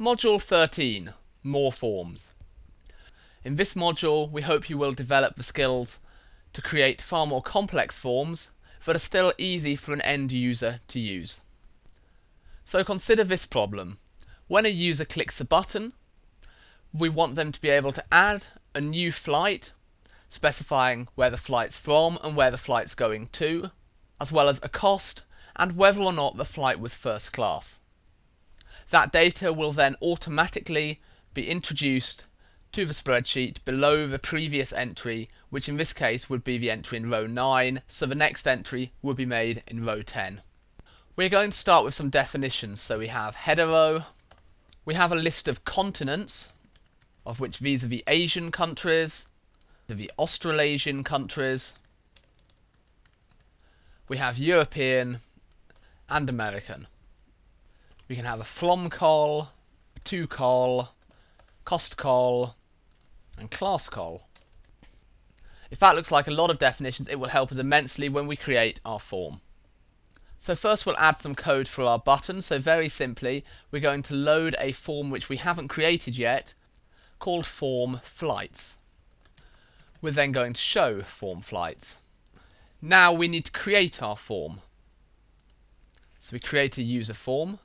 Module 13 More Forms. In this module, we hope you will develop the skills to create far more complex forms that are still easy for an end user to use. So consider this problem. When a user clicks a button, we want them to be able to add a new flight, specifying where the flight's from and where the flight's going to, as well as a cost and whether or not the flight was first class. That data will then automatically be introduced to the spreadsheet below the previous entry, which in this case would be the entry in row 9, so the next entry would be made in row 10. We're going to start with some definitions. So we have header row, we have a list of continents, of which these are the Asian countries, the Australasian countries, we have European and American we can have a from col, to col, cost col, and class col. If that looks like a lot of definitions, it will help us immensely when we create our form. So first we'll add some code for our button. So very simply, we're going to load a form which we haven't created yet, called form flights. We're then going to show form flights. Now we need to create our form. So we create a user form,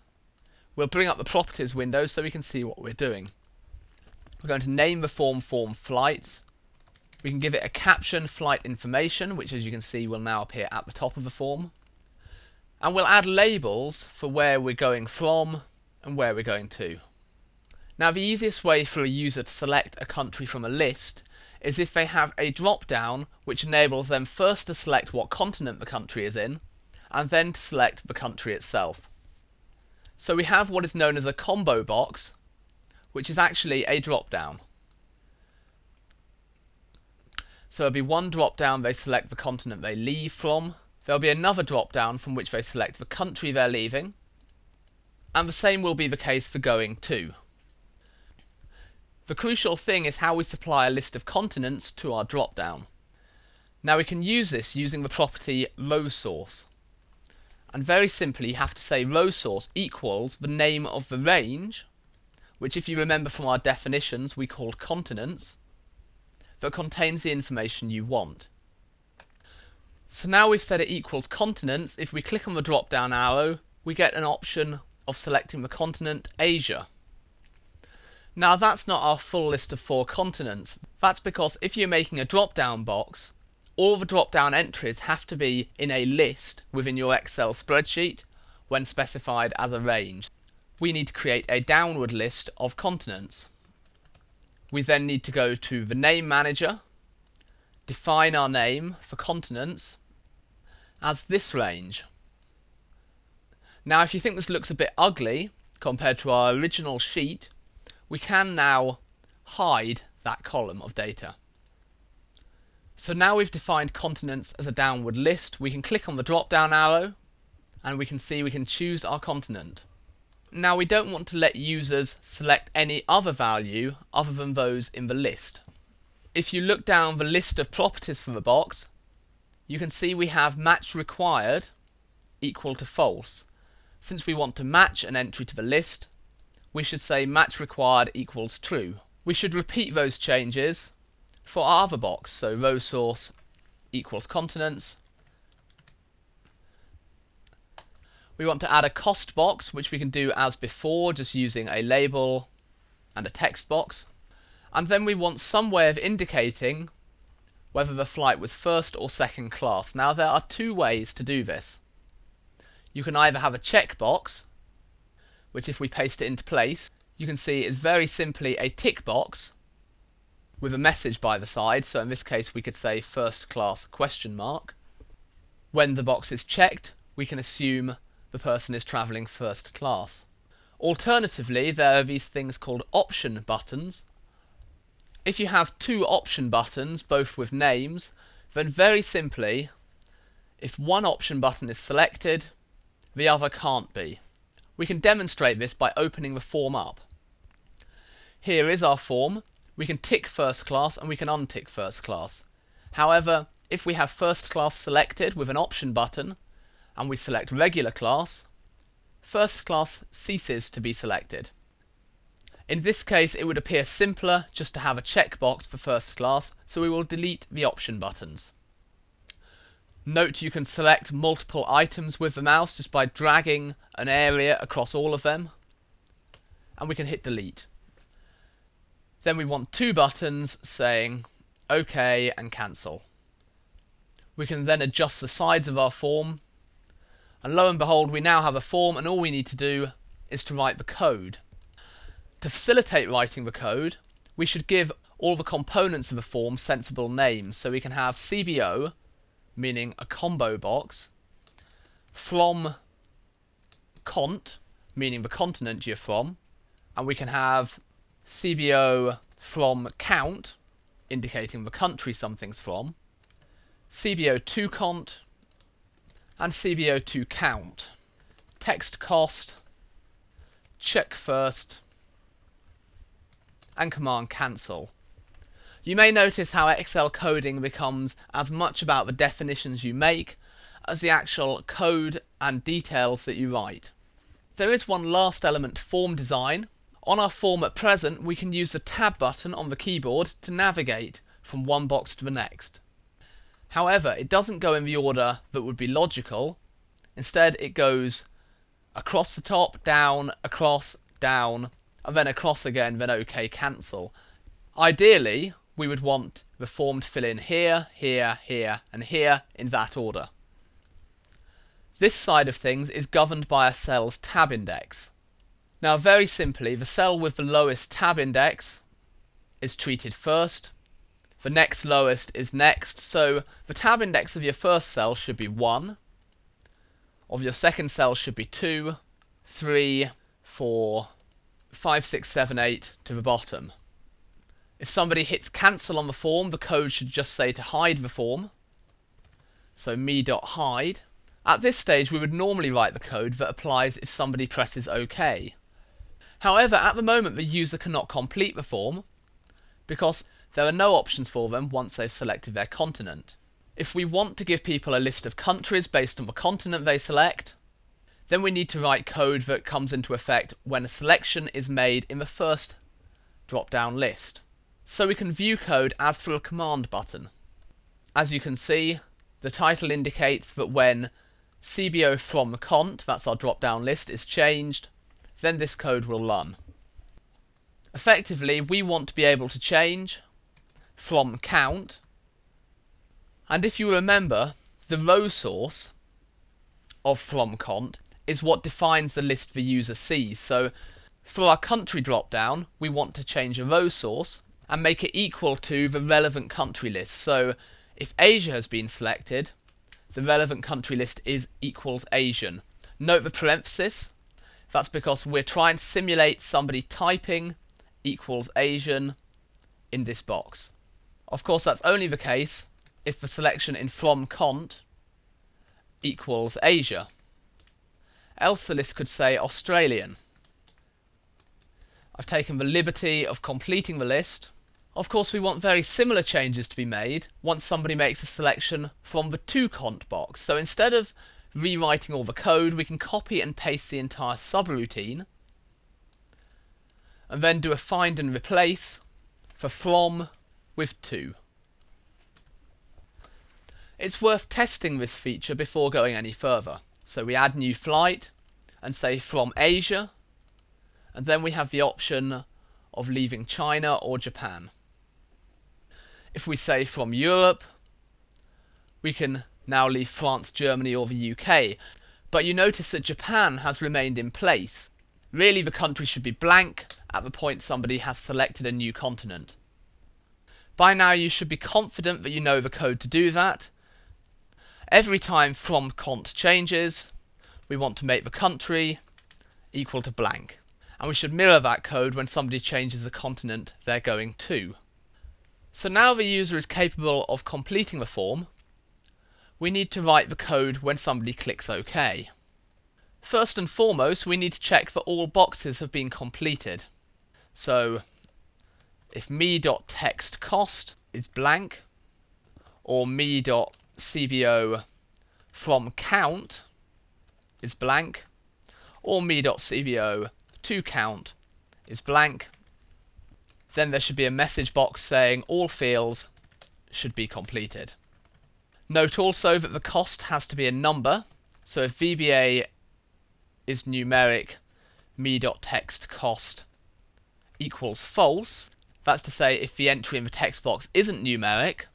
We'll bring up the properties window so we can see what we're doing. We're going to name the form form flights. We can give it a caption flight information, which as you can see will now appear at the top of the form. And we'll add labels for where we're going from and where we're going to. Now the easiest way for a user to select a country from a list is if they have a drop down which enables them first to select what continent the country is in and then to select the country itself. So we have what is known as a combo box, which is actually a drop down. So there'll be one drop down, they select the continent they leave from. There'll be another drop down from which they select the country they're leaving. And the same will be the case for going to. The crucial thing is how we supply a list of continents to our drop down. Now we can use this using the property row source. And very simply, you have to say row source equals the name of the range, which if you remember from our definitions we called continents, that contains the information you want. So now we've said it equals continents, if we click on the drop down arrow, we get an option of selecting the continent Asia. Now that's not our full list of four continents. That's because if you're making a drop down box, all the drop down entries have to be in a list within your Excel spreadsheet when specified as a range. We need to create a downward list of continents. We then need to go to the name manager, define our name for continents as this range. Now if you think this looks a bit ugly compared to our original sheet, we can now hide that column of data. So now we've defined continents as a downward list, we can click on the drop down arrow and we can see we can choose our continent. Now we don't want to let users select any other value other than those in the list. If you look down the list of properties for the box, you can see we have match required equal to false. Since we want to match an entry to the list, we should say match required equals true. We should repeat those changes for our other box. So row source equals continents. We want to add a cost box, which we can do as before, just using a label and a text box. And then we want some way of indicating whether the flight was first or second class. Now there are two ways to do this. You can either have a checkbox, which if we paste it into place, you can see is very simply a tick box with a message by the side. So in this case, we could say first class question mark. When the box is checked, we can assume the person is travelling first class. Alternatively, there are these things called option buttons. If you have two option buttons, both with names, then very simply, if one option button is selected, the other can't be. We can demonstrate this by opening the form up. Here is our form we can tick first class and we can untick first class. However, if we have first class selected with an option button and we select regular class, first class ceases to be selected. In this case, it would appear simpler just to have a checkbox for first class, so we will delete the option buttons. Note you can select multiple items with the mouse just by dragging an area across all of them. And we can hit delete. Then we want two buttons saying OK and cancel. We can then adjust the sides of our form. And lo and behold, we now have a form and all we need to do is to write the code. To facilitate writing the code, we should give all the components of a form sensible names. So we can have CBO, meaning a combo box, from cont, meaning the continent you're from, and we can have CBO from count, indicating the country something's from, CBO2 cont, and CBO2 count. Text cost, check first, and command cancel. You may notice how Excel coding becomes as much about the definitions you make as the actual code and details that you write. There is one last element form design. On our form at present, we can use the tab button on the keyboard to navigate from one box to the next. However, it doesn't go in the order that would be logical. Instead, it goes across the top, down, across, down, and then across again, then OK, cancel. Ideally, we would want the form to fill in here, here, here, and here in that order. This side of things is governed by a cell's tab index. Now very simply, the cell with the lowest tab index is treated first, the next lowest is next, so the tab index of your first cell should be 1, of your second cell should be 2, 3, 4, 5, 6, 7, 8 to the bottom. If somebody hits cancel on the form, the code should just say to hide the form. So me.hide. At this stage, we would normally write the code that applies if somebody presses OK. However, at the moment, the user cannot complete the form because there are no options for them once they've selected their continent. If we want to give people a list of countries based on the continent they select, then we need to write code that comes into effect when a selection is made in the first drop-down list so we can view code as through a command button. As you can see, the title indicates that when CBO from cont, that's our drop-down list, is changed, then this code will run. Effectively, we want to be able to change from count, and if you remember, the row source of from cont is what defines the list the user sees. So for our country drop-down, we want to change a row source and make it equal to the relevant country list. So if Asia has been selected, the relevant country list is equals Asian. Note the parenthesis. That's because we're trying to simulate somebody typing equals Asian in this box. Of course, that's only the case if the selection in from cont equals Asia. Else the list could say Australian. I've taken the liberty of completing the list of course, we want very similar changes to be made once somebody makes a selection from the to cont box. So instead of rewriting all the code, we can copy and paste the entire subroutine and then do a find and replace for from with to. It's worth testing this feature before going any further. So we add new flight and say from Asia and then we have the option of leaving China or Japan. If we say from Europe, we can now leave France, Germany or the UK. But you notice that Japan has remained in place. Really the country should be blank at the point somebody has selected a new continent. By now you should be confident that you know the code to do that. Every time from cont changes, we want to make the country equal to blank. And we should mirror that code when somebody changes the continent they're going to. So now the user is capable of completing the form, we need to write the code when somebody clicks OK. First and foremost, we need to check that all boxes have been completed. So if me.textCost is blank, or me.cbo from count is blank, or me.cbo to count is blank, then there should be a message box saying all fields should be completed. Note also that the cost has to be a number, so if VBA is numeric, me.text cost equals false, that's to say if the entry in the text box isn't numeric,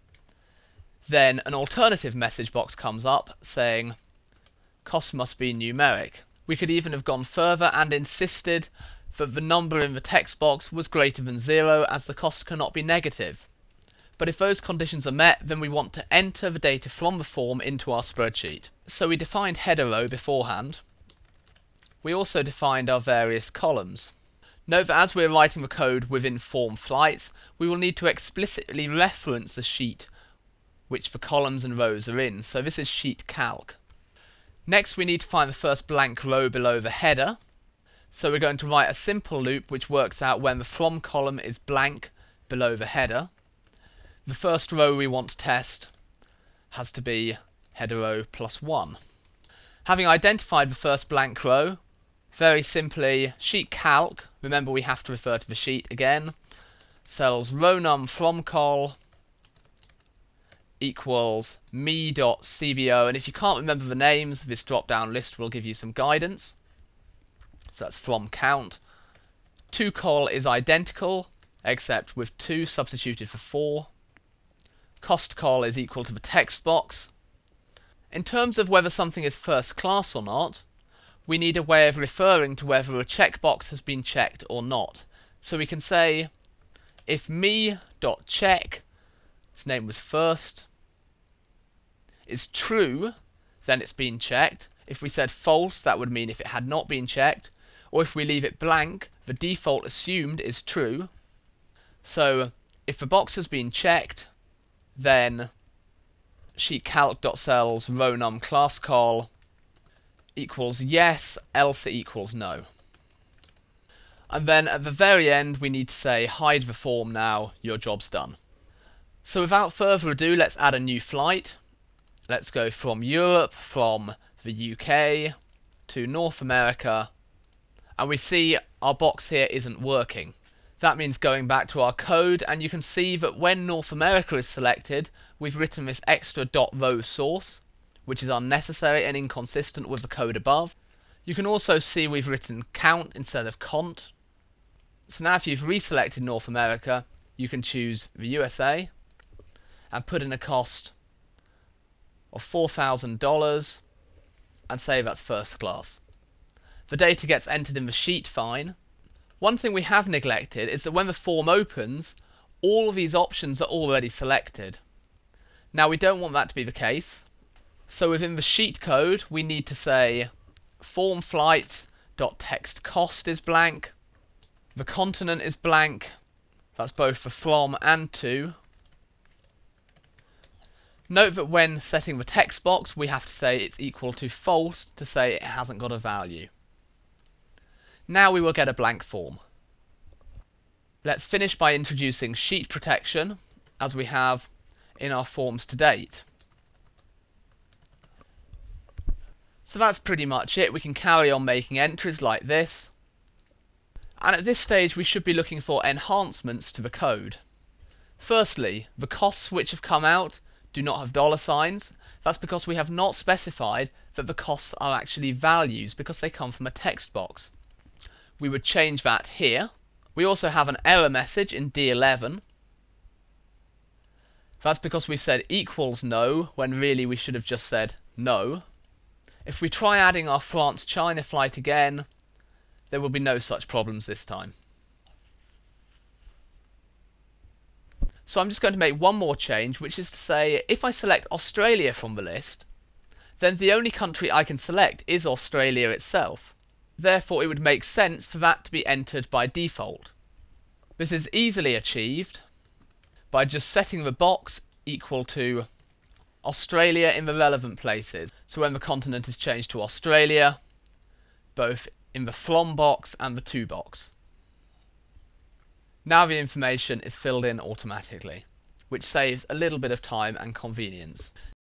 then an alternative message box comes up saying cost must be numeric. We could even have gone further and insisted that the number in the text box was greater than zero as the cost cannot be negative. But if those conditions are met, then we want to enter the data from the form into our spreadsheet. So we defined header row beforehand. We also defined our various columns. Note that as we're writing the code within form flights, we will need to explicitly reference the sheet which the columns and rows are in. So this is sheet calc. Next we need to find the first blank row below the header. So we're going to write a simple loop which works out when the from column is blank below the header. The first row we want to test has to be header row plus 1. Having identified the first blank row, very simply, sheet calc, remember we have to refer to the sheet again, cells row num from col equals me.cbo and if you can't remember the names this drop down list will give you some guidance. So that's from count. To col is identical except with 2 substituted for 4 cost col is equal to the text box in terms of whether something is first class or not we need a way of referring to whether a checkbox has been checked or not so we can say if me.check its name was first is true, then it's been checked. If we said false, that would mean if it had not been checked. Or if we leave it blank, the default assumed is true. So if the box has been checked, then sheet calc.cells row num class col equals yes, else it equals no. And then at the very end, we need to say hide the form now, your job's done. So without further ado, let's add a new flight. Let's go from Europe, from the UK to North America, and we see our box here isn't working. That means going back to our code, and you can see that when North America is selected, we've written this extra row source, which is unnecessary and inconsistent with the code above. You can also see we've written count instead of cont. So now if you've reselected North America, you can choose the USA and put in a cost of $4,000 and say that's first class. The data gets entered in the sheet fine. One thing we have neglected is that when the form opens, all of these options are already selected. Now we don't want that to be the case. So within the sheet code, we need to say form flights dot text cost is blank, the continent is blank, that's both for from and to, Note that when setting the text box, we have to say it's equal to false to say it hasn't got a value. Now we will get a blank form. Let's finish by introducing sheet protection, as we have in our forms to date. So that's pretty much it. We can carry on making entries like this. And at this stage we should be looking for enhancements to the code. Firstly, the costs which have come out do not have dollar signs, that's because we have not specified that the costs are actually values because they come from a text box. We would change that here. We also have an error message in D11. That's because we've said equals no when really we should have just said no. If we try adding our France-China flight again, there will be no such problems this time. So I'm just going to make one more change, which is to say if I select Australia from the list, then the only country I can select is Australia itself. Therefore, it would make sense for that to be entered by default. This is easily achieved by just setting the box equal to Australia in the relevant places. So when the continent is changed to Australia, both in the from box and the to box. Now the information is filled in automatically, which saves a little bit of time and convenience.